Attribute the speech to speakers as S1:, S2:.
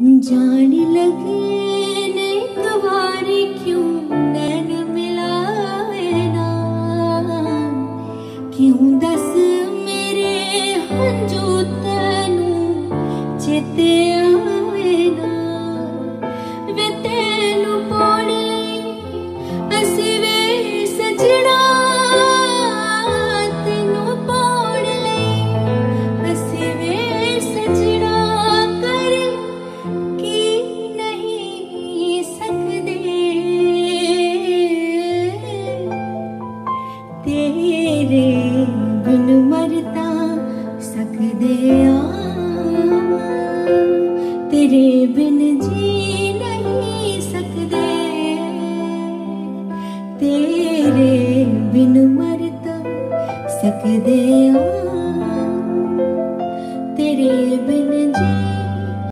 S1: जान लगे ने कवारी क्यों ना? क्यों दस मेरे हंजू तेनू चेते आवे ना तेरे बिन मरता सकदे तेरे बिन जी नहीं सकदे। तेरे बिन मरता सकदे तेरे बिन जी